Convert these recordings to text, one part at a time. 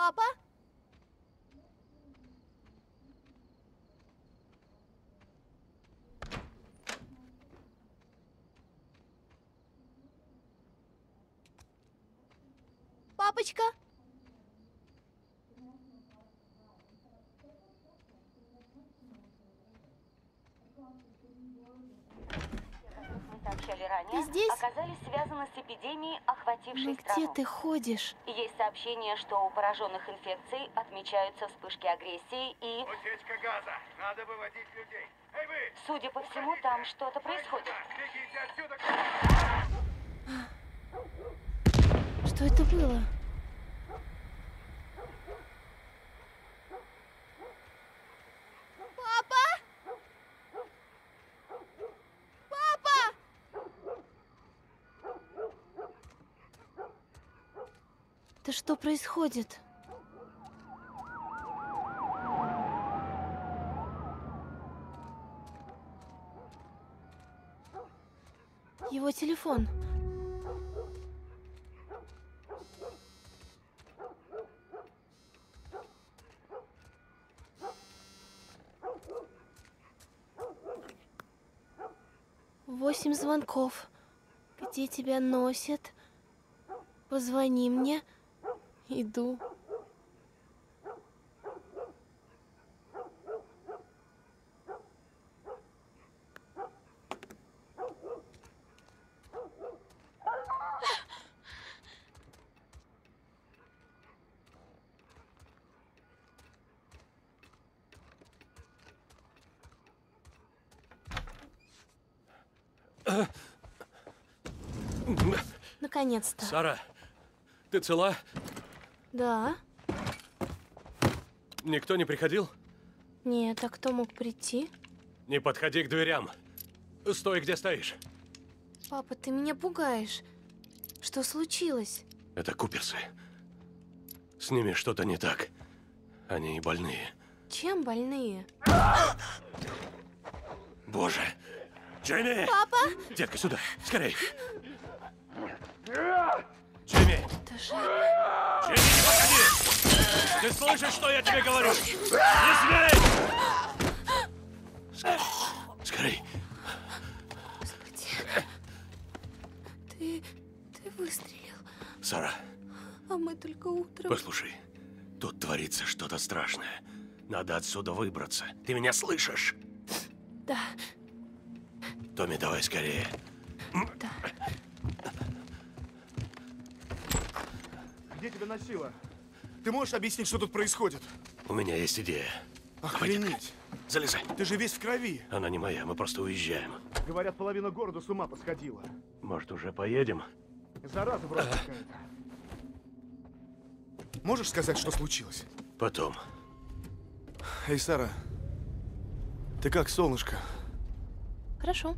Папа? Папочка? мы сообщали ранее, Ты здесь? Связаны с эпидемией, охватившей Ну где страну. ты ходишь? Есть сообщение, что у пораженных инфекцией отмечаются вспышки агрессии и, Утечка газа. Надо выводить людей. Эй, вы! судя по всему, там что-то происходит. Бегите отсюда! Что это было? Папа? Папа! Да что происходит? Его телефон. Восемь звонков. Где тебя носят? Позвони мне. Иду. Наконец-то. Сара, ты цела? Да? Никто не приходил? Нет, а кто мог прийти? Не подходи к дверям. Стой, где стоишь. Папа, ты меня пугаешь. Что случилось? Это Куперсы. С ними что-то не так. Они больные. Чем больные? Боже! Джейми! Папа! Детка, сюда! Скорей! Джейми! Это же... Ты слышишь, что я тебе говорю? Не смей! Скорей! Скорей! Господи. Ты... ты выстрелил. Сара, А мы только утром... послушай. Тут творится что-то страшное. Надо отсюда выбраться. Ты меня слышишь? Да, Томми, давай скорее. да. Где тебя носило? Ты можешь объяснить, что тут происходит? У меня есть идея. Охренеть! Залезай. Ты же весь в крови. Она не моя, мы просто уезжаем. Говорят, половина города с ума посходила. Может, уже поедем? Зараза вроде какая-то. Можешь сказать, что случилось? Потом. Эй, Сара, ты как, солнышко? Хорошо.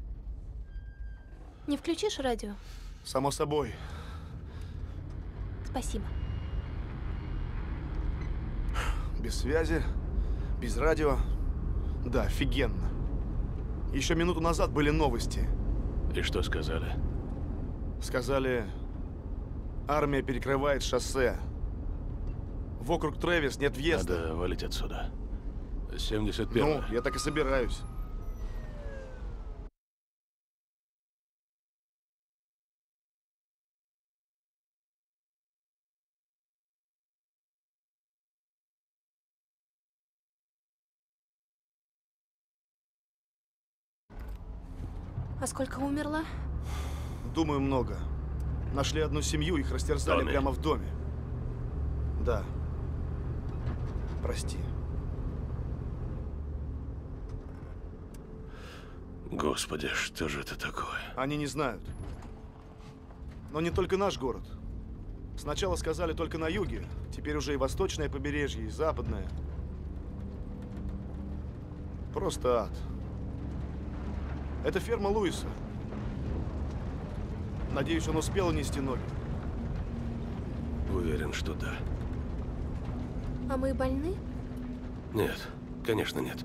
Не включишь радио? Само собой. Спасибо. Без связи, без радио. Да, офигенно. Еще минуту назад были новости. И что сказали? Сказали, армия перекрывает шоссе. В округ Трэвис нет въезда. Надо валить отсюда. 71 Ну, я так и собираюсь. А сколько умерла? Думаю, много. Нашли одну семью, их растерзали Доме? прямо в доме. Да. Прости. Господи, что же это такое? Они не знают. Но не только наш город. Сначала сказали только на юге, теперь уже и восточное побережье, и западное. Просто ад. Это ферма Луиса. Надеюсь, он успел унести ноги. Уверен, что да. А мы больны? Нет, конечно нет.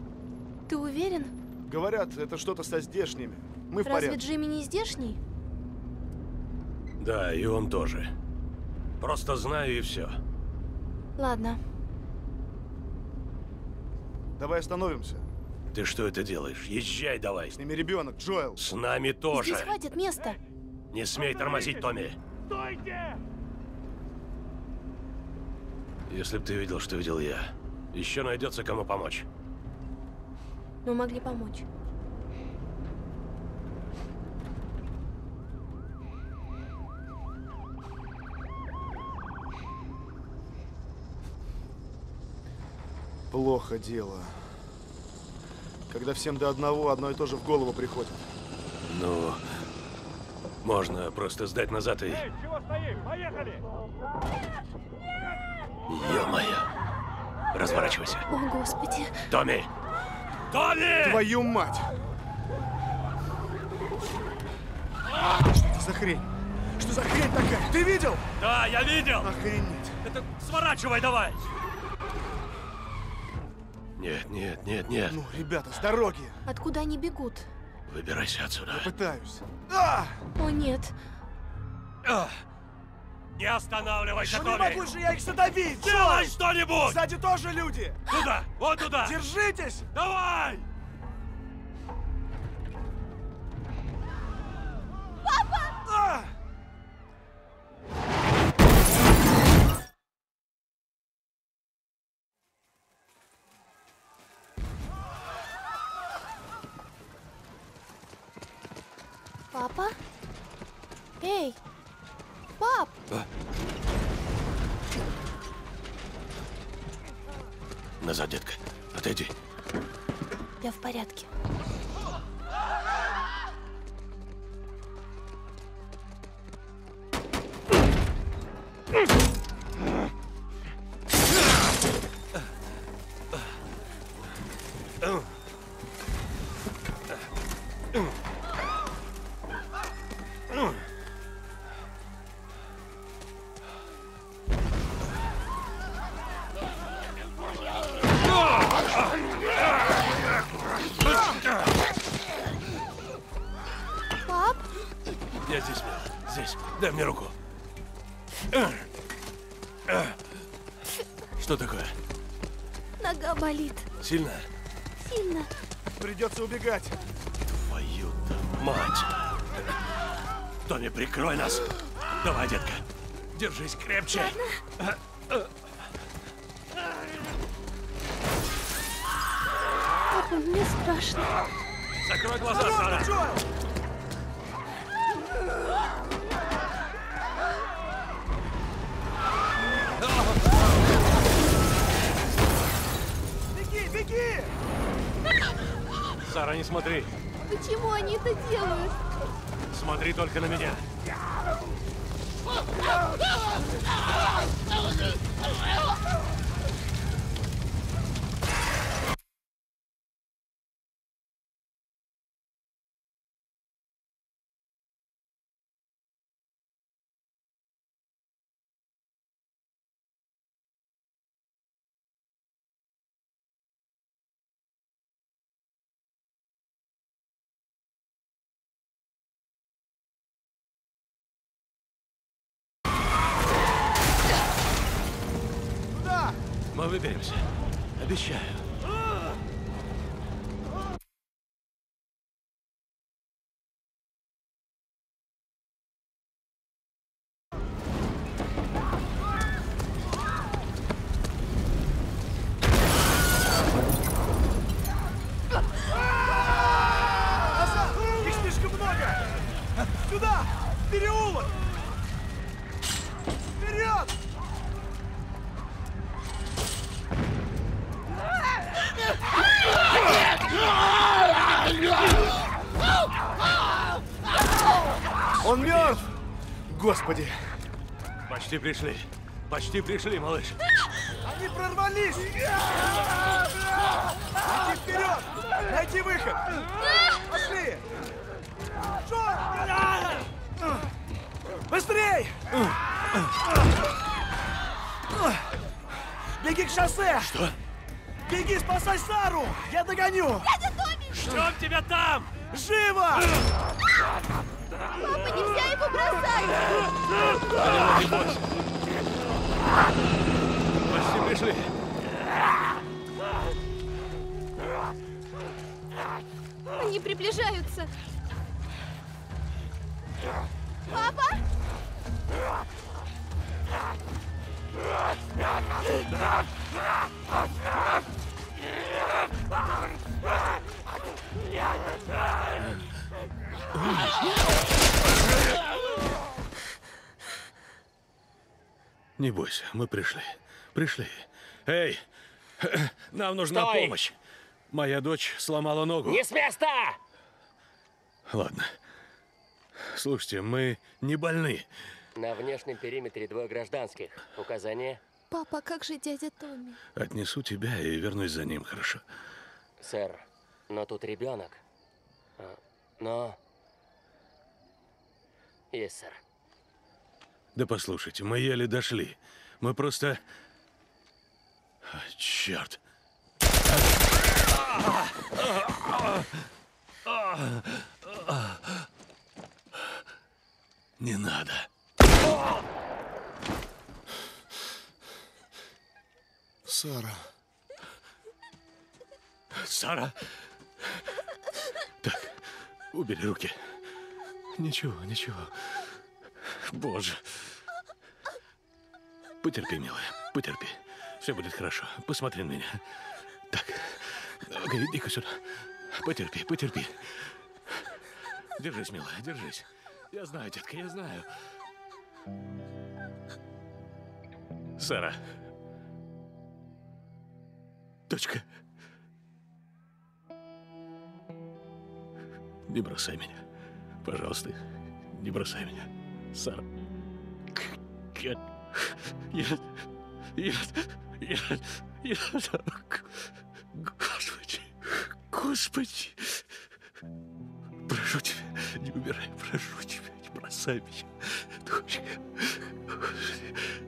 Ты уверен? Говорят, это что-то со здешними. Мы в Разве порядке. Джимми не здешний? Да, и он тоже. Просто знаю и все. Ладно. Давай остановимся. Ты что это делаешь? Езжай давай. С ними ребенок, Джоэл. С нами тоже. Здесь хватит места. Не смей тормозить, Томми. Если б ты видел, что видел я, еще найдется кому помочь. Мы могли помочь. Плохо дело. Когда всем до одного одно и то же в голову приходит. Ну, можно просто сдать назад и... Эй, чего стоим? Поехали! Ё-моё. Разворачивайся. О, Господи. Томми! Томми! Твою мать! Что это за хрень? Что за хрень такая? Ты видел? Да, я видел! Охренеть. Это сворачивай давай! Нет, нет, нет, нет. Ну, ребята, с дороги. Откуда они бегут? Выбирайся отсюда. Пытаюсь. А! О, нет. Ах! Не останавливайся, Ну не Томми! могу же я их задавить! Делай что-нибудь! Сзади тоже люди! Туда! Вот туда! Держитесь! Давай! Папа? Эй! Пап! Назад, детка. Отойди. Я в порядке. Пап? Дай мне руку. Что такое? Нога болит. Сильно? Сильно. Придется убегать. Твою-то мать! Томми, прикрой нас! Давай, детка. Держись крепче. Папа, мне страшно. Закрой глаза, Сара. Сара, не смотри. Почему они это делают? Смотри только на меня. Туда! Мы выберемся. Обещаю. Господи! Почти пришли. Почти пришли, малыш. Они прорвались! Иди вперед! Найди выход! Пошли! Джон! Быстрей! Беги к шоссе! Что? Беги, спасай Сару! Я догоню! Ждем тебя там! Живо! Папа, нельзя его бросать! Почти пришли. Они приближаются. Папа? Не бойся, мы пришли. Пришли. Эй, нам нужна Стой! помощь. Моя дочь сломала ногу. Не с места! Ладно. Слушайте, мы не больны. На внешнем периметре двое гражданских. Указание? Папа, как же дядя Томми? Отнесу тебя и вернусь за ним, хорошо? Сэр, но тут ребенок. Но... Есть, сэр. Да послушайте, мы еле дошли. Мы просто... А, черт. Не надо. Сара. Сара. Убери руки. Ничего, ничего. Боже. Потерпи, милая, потерпи. Все будет хорошо. Посмотри на меня. Так, иди-ка сюда. Потерпи, потерпи. Держись, милая, держись. Я знаю, детка, я знаю. Сара. Дочка. Не бросай меня. Пожалуйста, не бросай меня. Сара. Я... Я... Я... Я... я... Господи. Господи. Прошу тебя, не умирай. Прошу тебя, не бросай меня. Дочка. Господи.